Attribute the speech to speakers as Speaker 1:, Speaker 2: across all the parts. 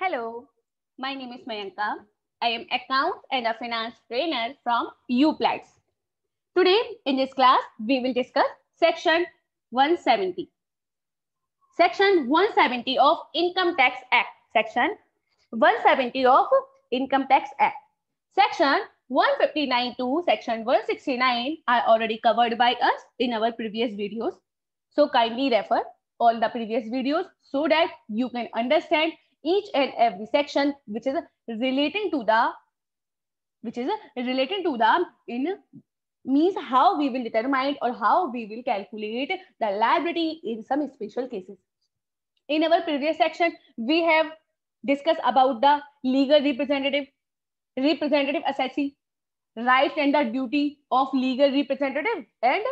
Speaker 1: Hello, my name is Mayanka. I am account and a finance trainer from Uplatz. Today in this class, we will discuss section 170. Section 170 of Income Tax Act. Section 170 of Income Tax Act. Section 159 to section 169 are already covered by us in our previous videos. So kindly refer all the previous videos so that you can understand each and every section which is relating to the which is relating to the in means how we will determine or how we will calculate the liability in some special cases. In our previous section, we have discussed about the legal representative, representative assessee, right and the duty of legal representative and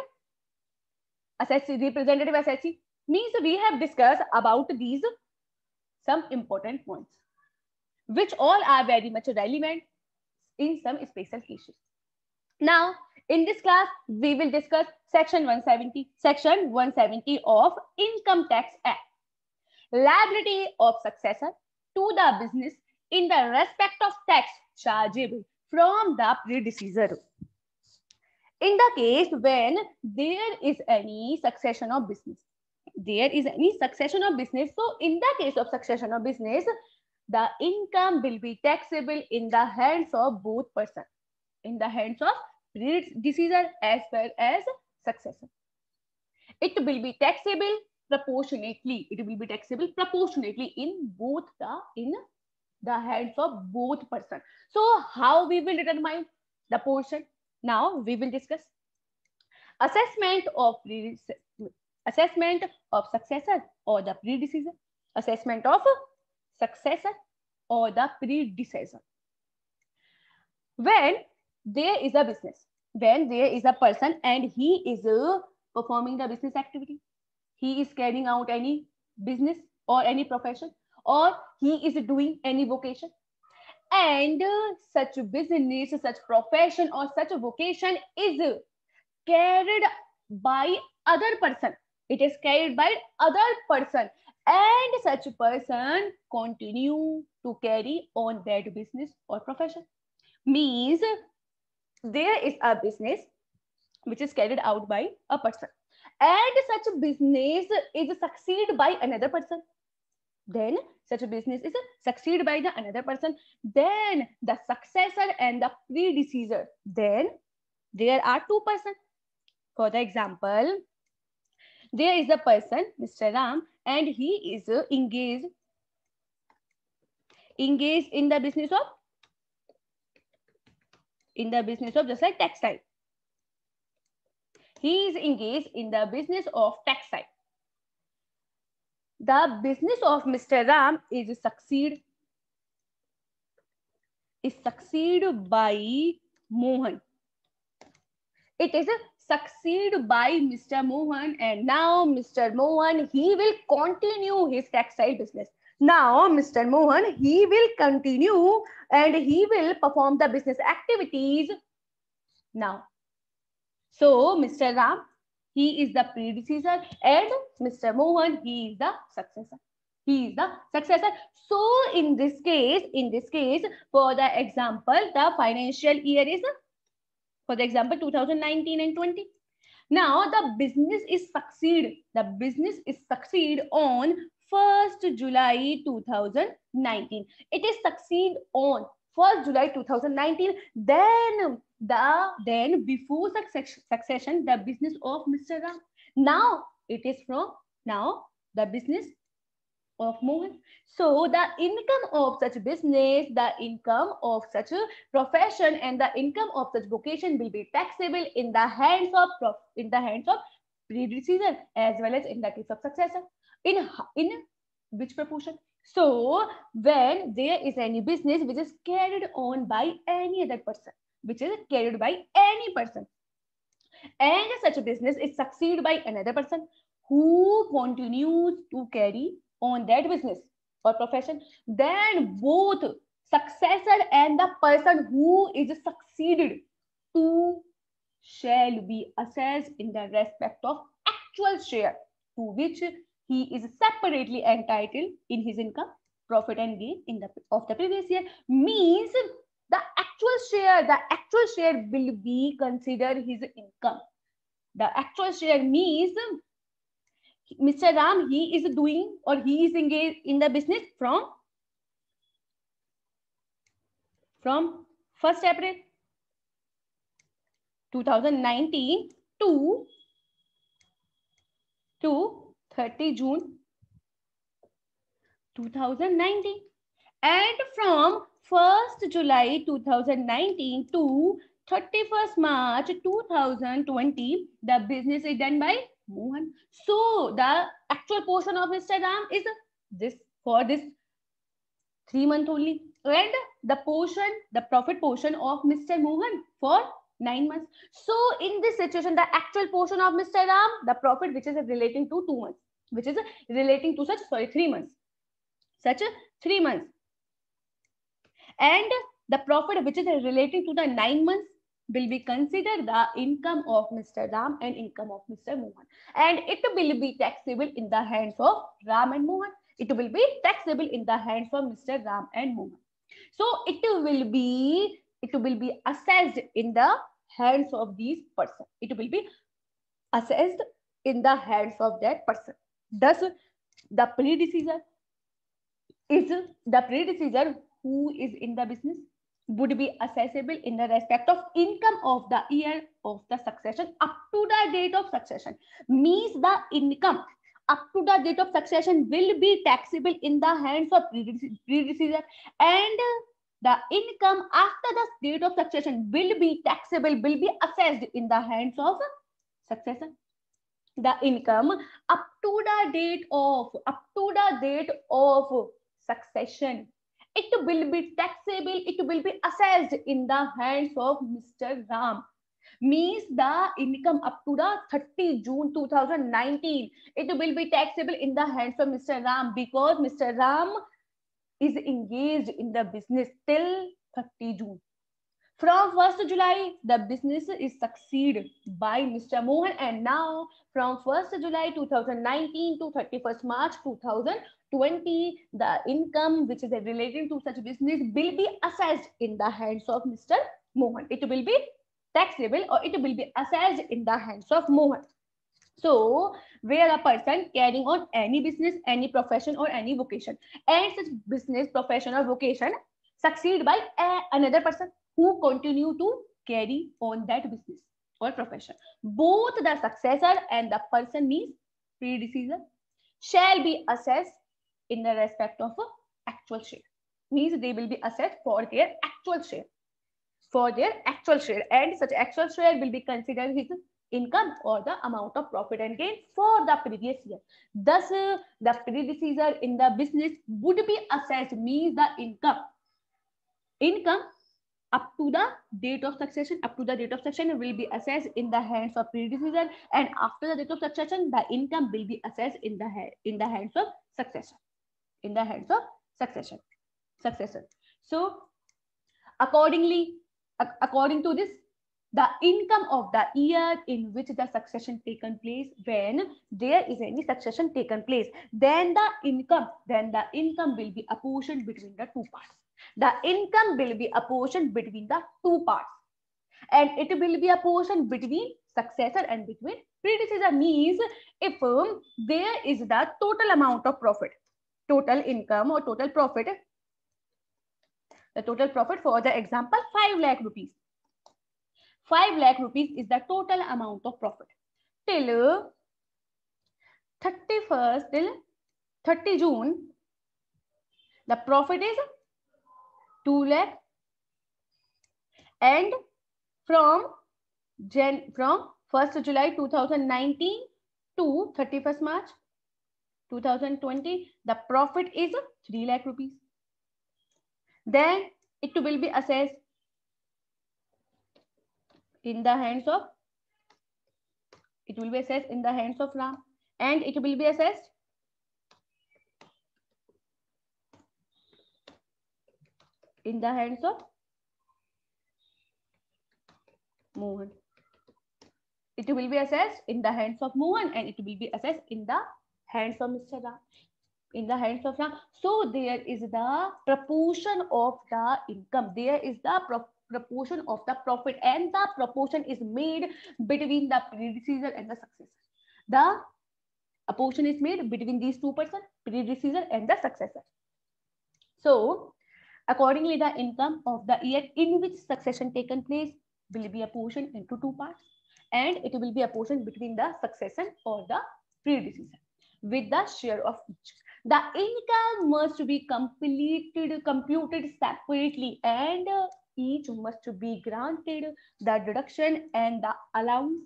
Speaker 1: assessee, representative assessee. Means we have discussed about these some important points, which all are very much relevant in some special cases. Now, in this class, we will discuss section 170, section 170 of Income Tax Act. Liability of successor to the business in the respect of tax chargeable from the predecessor. In the case when there is any succession of business, there is any succession of business. So in the case of succession of business, the income will be taxable in the hands of both person, in the hands of predecessor as well as successor. It will be taxable proportionately. It will be taxable proportionately in both the in the hands of both person. So how we will determine the portion? Now we will discuss assessment of assessment of successor or the predecessor, assessment of successor or the predecessor. When there is a business, when there is a person and he is uh, performing the business activity, he is carrying out any business or any profession, or he is doing any vocation. And uh, such business, such profession, or such a vocation is carried by other person it is carried by other person. And such person continue to carry on that business or profession. Means there is a business which is carried out by a person. And such a business is succeed by another person. Then such a business is succeed by the another person. Then the successor and the predecessor. Then there are two persons for the example there is a person, Mr. Ram, and he is engaged, engaged in the business of, in the business of just like textile. He is engaged in the business of textile. The business of Mr. Ram is succeed, is succeed by Mohan. It is succeed by Mr. Mohan and now Mr. Mohan, he will continue his textile business. Now Mr. Mohan, he will continue and he will perform the business activities now. So Mr. Ram, he is the predecessor and Mr. Mohan, he is the successor. He is the successor. So in this case, in this case, for the example, the financial year is for the example, 2019 and 20. Now the business is succeed. The business is succeed on 1st July 2019. It is succeed on 1st July 2019. Then the then before succession, succession the business of Mr. Ram. Now it is from now the business of Mohan. So the income of such business, the income of such a profession and the income of such vocation will be taxable in the hands of in the hands of predecessor as well as in the case of successor. In, in which proportion? So when there is any business which is carried on by any other person, which is carried by any person, and such a business is succeeded by another person who continues to carry on that business or profession, then both successor and the person who is succeeded to shall be assessed in the respect of actual share to which he is separately entitled in his income profit and gain in the of the previous year means the actual share the actual share will be considered his income. The actual share means mr ram he is doing or he is engaged in the business from from 1st april 2019 to to 30 june 2019 and from 1st July 2019 to 31st March 2020 the business is done by Mohan. So the actual portion of Mr. Ram is this for this three month only and the portion the profit portion of Mr. Mohan for nine months. So in this situation the actual portion of Mr. Ram the profit which is relating to two months which is relating to such sorry three months such three months. And the profit which is relating to the nine months will be considered the income of Mr. Ram and income of Mr. Mohan. And it will be taxable in the hands of Ram and Mohan. It will be taxable in the hands of Mr. Ram and Mohan. So it will be it will be assessed in the hands of these person. It will be assessed in the hands of that person. Thus, the predecessor is the predecessor who is in the business would be accessible in the respect of income of the year of the succession up to the date of succession means the income up to the date of succession will be taxable in the hands of predecessor and the income after the date of succession will be taxable will be assessed in the hands of successor the income up to the date of up to the date of succession. It will be taxable, it will be assessed in the hands of Mr. Ram. Means the income up to the 30 June 2019, it will be taxable in the hands of Mr. Ram because Mr. Ram is engaged in the business till 30 June. From 1st July, the business is succeeded by Mr. Mohan and now from 1st July 2019 to 31st March 2020, the income which is relating to such business will be assessed in the hands of Mr. Mohan. It will be taxable or it will be assessed in the hands of Mohan. So, where a person carrying on any business, any profession or any vocation and such business, profession or vocation succeed by another person who continue to carry on that business or profession. Both the successor and the person means predecessor shall be assessed in the respect of actual share. Means they will be assessed for their actual share. For their actual share. And such actual share will be considered his income or the amount of profit and gain for the previous year. Thus, uh, the predecessor in the business would be assessed means the income. Income up to the date of succession, up to the date of succession will be assessed in the hands of predecessor and after the date of succession, the income will be assessed in the, in the hands of successor, in the hands of succession, successor. So accordingly, according to this, the income of the year in which the succession taken place when there is any succession taken place then the income then the income will be apportioned between the two parts the income will be apportioned between the two parts. And it will be apportioned between successor and between predecessor means if um, there is the total amount of profit, total income or total profit, the total profit for the example 5 lakh rupees. 5 lakh rupees is the total amount of profit. Till 31st, till 30 June, the profit is 2 lakh and from Jan from 1st July 2019 to 31st March 2020 the profit is 3 lakh rupees. Then it will be assessed in the hands of it will be assessed in the hands of Ram. And it will be assessed in the hands of Mohan. It will be assessed in the hands of Mohan and it will be assessed in the hands of Mr. Ram. in the hands of Ram. So there is the proportion of the income. There is the pro proportion of the profit and the proportion is made between the predecessor and the successor. The portion is made between these two persons, predecessor and the successor. So accordingly, the income of the year in which succession taken place will be a portion into two parts and it will be a portion between the succession or the predecessor with the share of each. The income must be completed, computed separately and uh, each must be granted the deduction and the allowance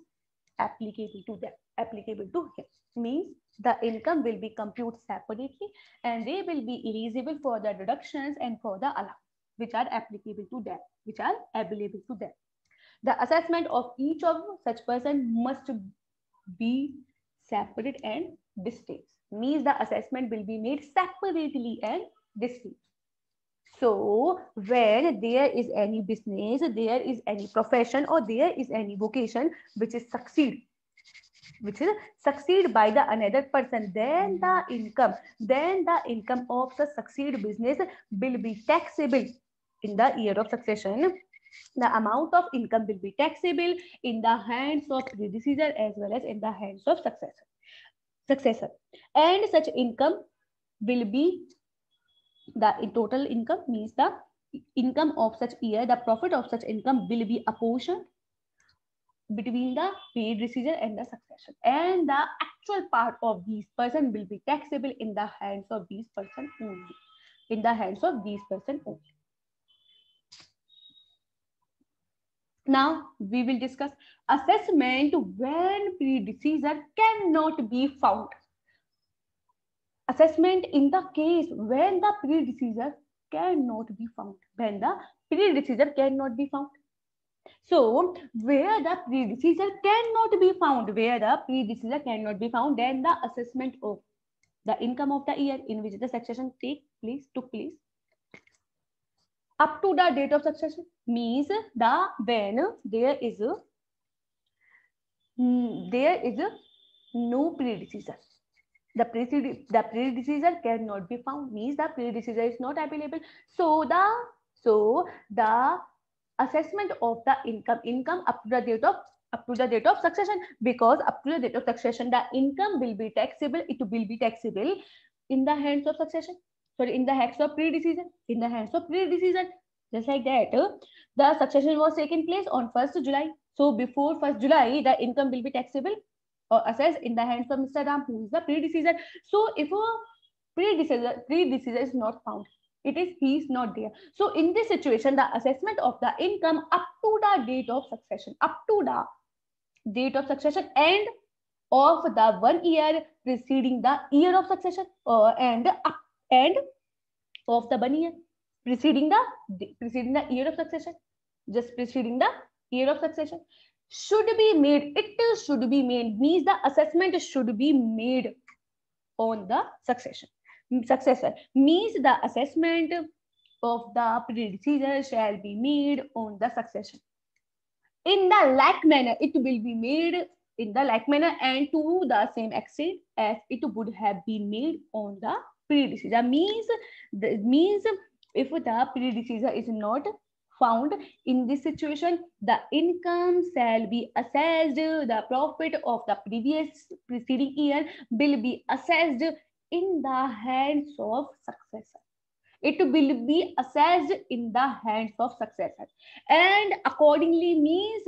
Speaker 1: applicable to them, applicable to him. Means the income will be computed separately and they will be eligible for the deductions and for the allowance which are applicable to them, which are available to them. The assessment of each of such person must be separate and distinct. Means the assessment will be made separately and distinct. So when there is any business, there is any profession or there is any vocation which is succeed, which is succeed by the another person, then the mm-hmm. income, then the income of the succeed business will be taxable in the year of succession. The amount of income will be taxable in the hands of the predecessor as well as in the hands of successor successor. And such income will be the total income means the income of such year the profit of such income will be apportioned between the predecessor and the succession and the actual part of these person will be taxable in the hands of these person only in the hands of these person only Now we will discuss assessment when predecessor cannot be found. Assessment in the case when the predecessor cannot be found. When the predecessor cannot be found. So where the predecessor cannot be found, where the predecessor cannot be found, then the assessment of the income of the year in which the succession take place took place up to the date of succession means the when there is a, there is a no predecessor. The, the predecessor cannot be found means the predecessor is not available. So the so the assessment of the income income up to the date of up to the date of succession because up to the date of succession the income will be taxable it will be taxable in the hands of succession sorry, in the hands of predecessor, in the hands of predecessor. Just like that, the succession was taken place on 1st July. So before 1st July, the income will be taxable or assessed in the hands of Mr. Ram, who is the predecessor. So if a predecessor, predecessor is not found, it is he is not there. So in this situation, the assessment of the income up to the date of succession, up to the date of succession and of the one year preceding the year of succession uh, and up and of the one year preceding the preceding the year of succession just preceding the year of succession should be made it should be made means the assessment should be made on the succession successor. Means the assessment of the predecessor shall be made on the succession in the like manner it will be made in the like manner and to the same extent as it would have been made on the predecessor. Means the means if the predecessor is not found in this situation the income shall be assessed. The profit of the previous preceding year will be assessed in the hands of successor. It will be assessed in the hands of successor. And accordingly means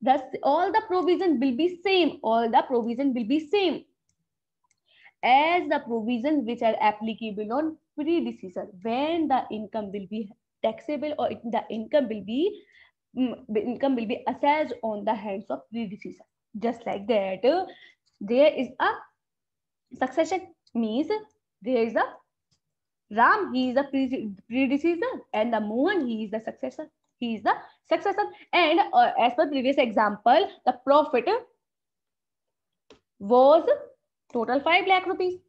Speaker 1: thus all the provision will be same. All the provision will be same. As the provision which are applicable on predecessor. When the income will be taxable or the income will be mm, income will be assessed on the hands of predecessor. Just like that there is a succession means there is a ram he is the predecessor and the mohan he is the successor he is the successor and uh, as per previous example the profit was Total 5 lakh rupees.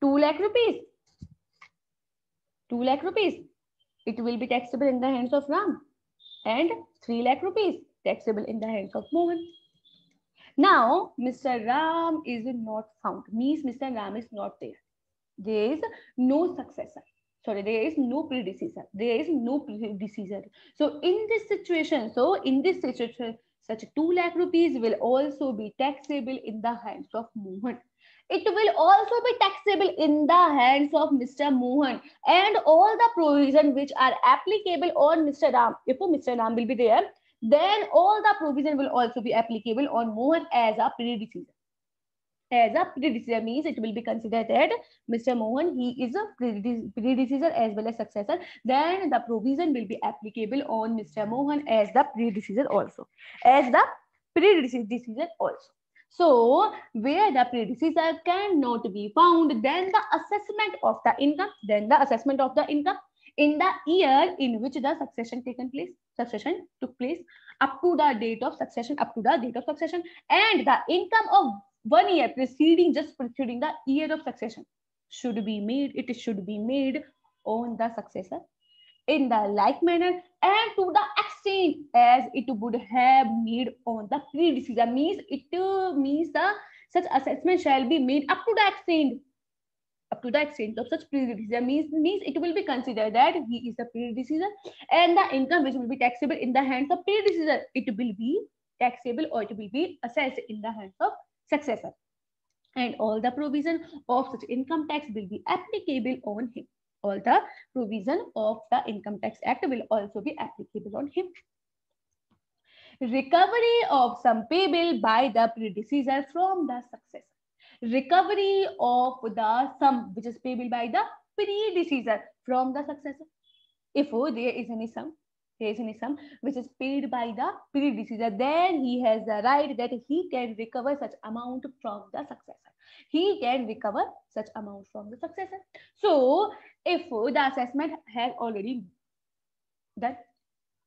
Speaker 1: 2 lakh rupees. 2 lakh rupees. It will be taxable in the hands of Ram. And 3 lakh rupees taxable in the hands of Mohan. Now, Mr. Ram is not found. Means Mr. Ram is not there. there is no successor. Sorry, there is no predecessor. There is no predecessor. So in this situation, so in this situation, such 2 lakh rupees will also be taxable in the hands of Mohan. It will also be taxable in the hands of Mr. Mohan and all the provision which are applicable on Mr. Ram. If Mr. Ram will be there, then all the provision will also be applicable on Mohan as a predecessor as a predecessor means it will be considered that Mr. Mohan, he is a predecessor as well as successor. Then the provision will be applicable on Mr. Mohan as the predecessor also. As the predecessor also. So where the predecessor cannot be found, then the assessment of the income, then the assessment of the income in the year in which the succession taken place, succession took place up to the date of succession, up to the date of succession, and the income of one year preceding, just preceding the year of succession should be made, it should be made on the successor in the like manner and to the extent as it would have made on the predecessor. Means it means the such assessment shall be made up to the extent up to the extent of such predecessor means means it will be considered that he is the predecessor and the income which will be taxable in the hands of predecessor it will be taxable or it will be assessed in the hands of successor. And all the provision of such income tax will be applicable on him. All the provision of the Income Tax Act will also be applicable on him. Recovery of sum payable by the predecessor from the successor. Recovery of the sum which is payable by the predecessor from the successor. If oh, there is any sum there is any sum which is paid by the predecessor then he has the right that he can recover such amount from the successor he can recover such amount from the successor so if the assessment has already done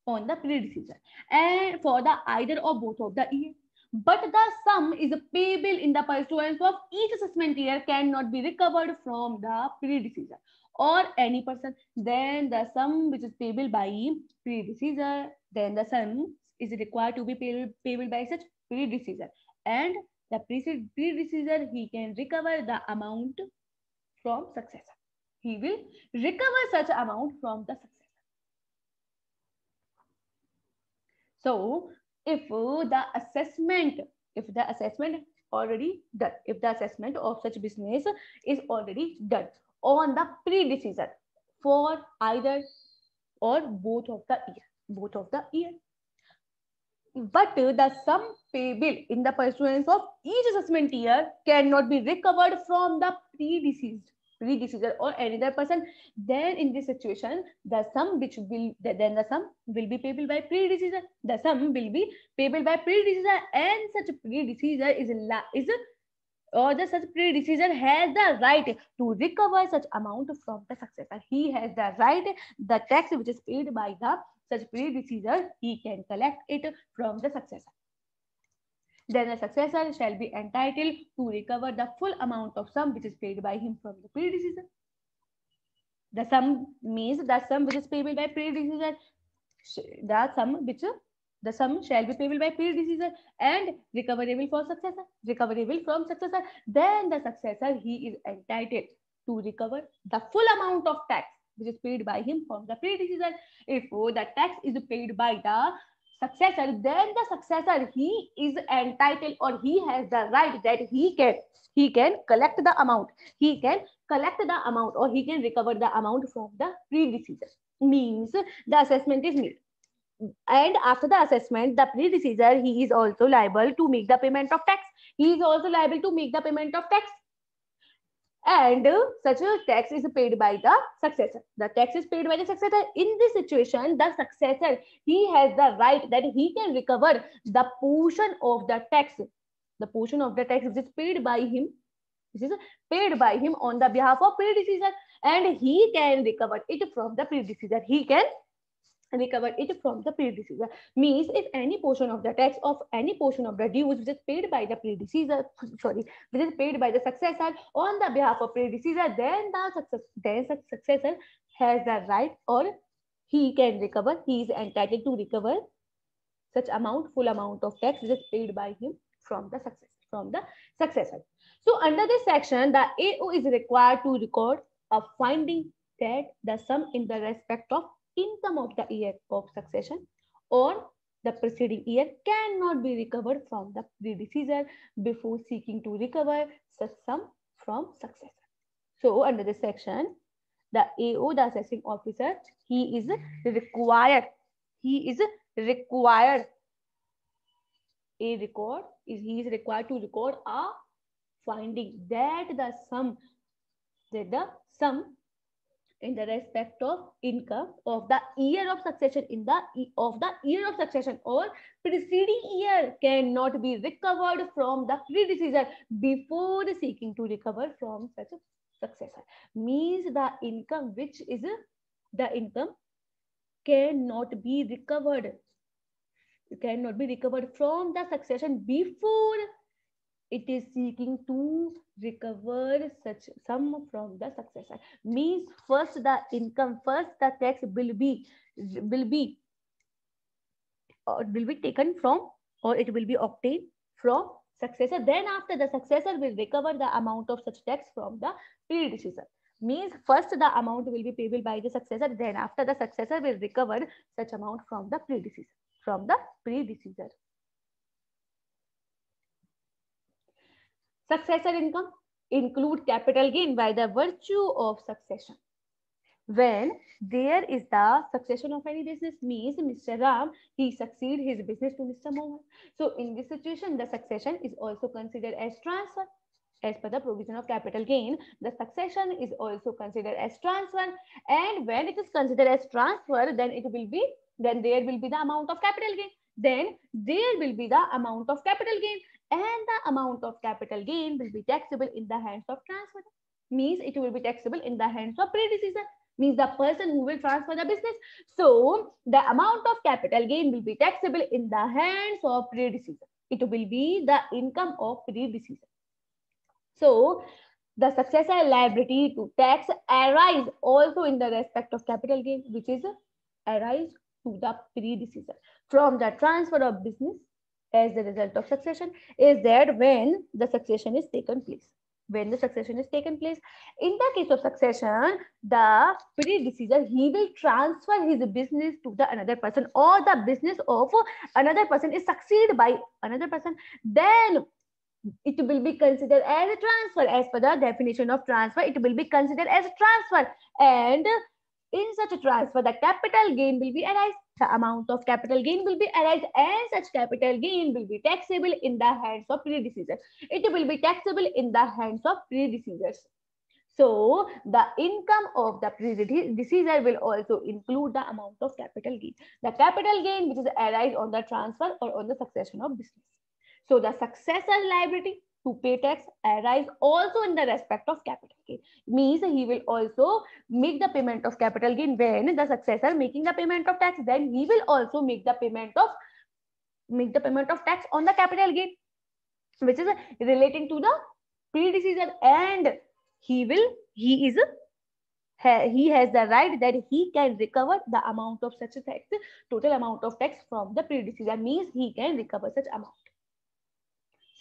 Speaker 1: on the predecessor and for the either or both of the year but the sum is payable in the pursuance of each assessment year cannot be recovered from the predecessor or any person, then the sum which is payable by predecessor, then the sum is required to be payable, by such predecessor. And the predecessor, he can recover the amount from successor. He will recover such amount from the successor. So, if the assessment, if the assessment already done, if the assessment of such business is already done, on the predecessor for either or both of the year, both of the year. But the sum payable in the pursuance of each assessment year cannot be recovered from the predeceased predecessor or another person then in this situation the sum which will then the sum will be payable by predecessor the sum will be payable by predecessor and such predecessor is is or the such predecessor has the right to recover such amount from the successor. He has the right, the tax which is paid by the such predecessor, he can collect it from the successor. Then the successor shall be entitled to recover the full amount of sum which is paid by him from the predecessor. The sum means the sum which is payable by predecessor, the sum which the sum shall be payable by predecessor and recoverable for successor. Recoverable from successor. Then the successor, he is entitled to recover the full amount of tax which is paid by him from the predecessor. If the tax is paid by the successor, then the successor, he is entitled or he has the right that he can he can collect the amount. He can collect the amount or he can recover the amount from the predecessor. Means the assessment is made and after the assessment the predecessor he is also liable to make the payment of tax he is also liable to make the payment of tax and such a tax is paid by the successor. The tax is paid by the successor. In this situation the successor he has the right that he can recover the portion of the tax. The portion of the tax which is paid by him. This is paid by him on the behalf of predecessor. And he can recover it from the predecessor. He can recover it from the predecessor. Means if any portion of the tax of any portion of the dues which is paid by the predecessor, sorry, which is paid by the successor on the behalf of predecessor, then the success, then the successor has the right or he can recover, he is entitled to recover such amount, full amount of tax which is paid by him from the success, from the successor. So under this section, the AO is required to record a finding that the sum in the respect of income of the year of succession or the preceding year cannot be recovered from the predecessor before seeking to recover such sum from successor. So under this section, the AO, the assessing officer, he is required, he is required, a record is he is required to record a finding that the sum, that the sum in the respect of income of the year of succession in the of the year of succession or preceding year cannot be recovered from the predecessor before seeking to recover from such a successor. Means the income which is the income cannot be recovered. Cannot be recovered from the succession before it is seeking to recover such sum from the successor. Means first the income first the tax will be will be or will be taken from or it will be obtained from successor. Then after the successor will recover the amount of such tax from the predecessor. Means first the amount will be payable by the successor then after the successor will recover such amount from the predecessor from the predecessor Successor income include capital gain by the virtue of succession. When there is the succession of any business means Mr. Ram, he succeed his business to Mr. Mohan. So in this situation, the succession is also considered as transfer. As per the provision of capital gain, the succession is also considered as transfer. And when it is considered as transfer, then it will be, then there will be the amount of capital gain. Then there will be the amount of capital gain and the amount of capital gain will be taxable in the hands of transfer. Means it will be taxable in the hands of predecessor. Means the person who will transfer the business. So the amount of capital gain will be taxable in the hands of predecessor. It will be the income of predecessor. So the successor liability to tax arise also in the respect of capital gain, which is arise to the predecessor from the transfer of business as the result of succession is that when the succession is taken place. When the succession is taken place. In the case of succession the predecessor he will transfer his business to the another person or the business of another person is succeeded by another person then it will be considered as a transfer. As per the definition of transfer it will be considered as a transfer. And in such a transfer the capital gain will be arise the amount of capital gain will be arise and such capital gain will be taxable in the hands of predecessor. It will be taxable in the hands of predecessors. So the income of the predecessor will also include the amount of capital gain. The capital gain which is arise on the transfer or on the succession of business. So the successor liability to pay tax arise also in the respect of capital gain. Means he will also make the payment of capital gain when the successor making the payment of tax, then he will also make the payment of make the payment of tax on the capital gain, which is relating to the predecessor and he will, he is he has the right that he can recover the amount of such tax, total amount of tax from the predecessor means he can recover such amount.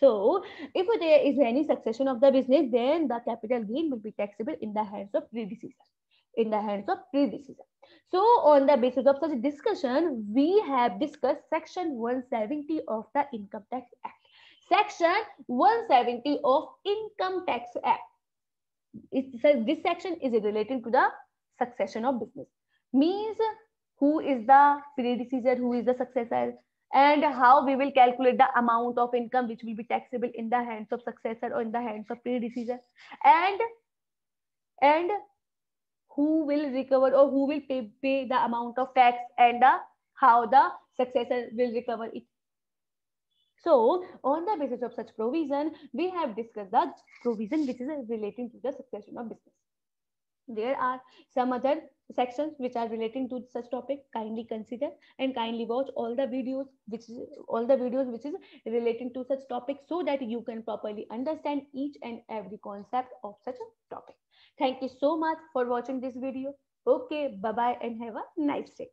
Speaker 1: So if there is any succession of the business, then the capital gain will be taxable in the hands of predecessor. In the hands of predecessor. So on the basis of such discussion, we have discussed section 170 of the Income Tax Act. Section 170 of Income Tax Act. It says this section is related to the succession of business. Means who is the predecessor, who is the successor, and how we will calculate the amount of income which will be taxable in the hands of successor or in the hands of predecessor? And and who will recover or who will pay, pay the amount of tax and how the successor will recover it? So on the basis of such provision we have discussed the provision which is relating to the succession of business. There are some other sections which are relating to such topic kindly consider and kindly watch all the videos which is all the videos which is relating to such topic so that you can properly understand each and every concept of such a topic. Thank you so much for watching this video. Okay bye bye and have a nice day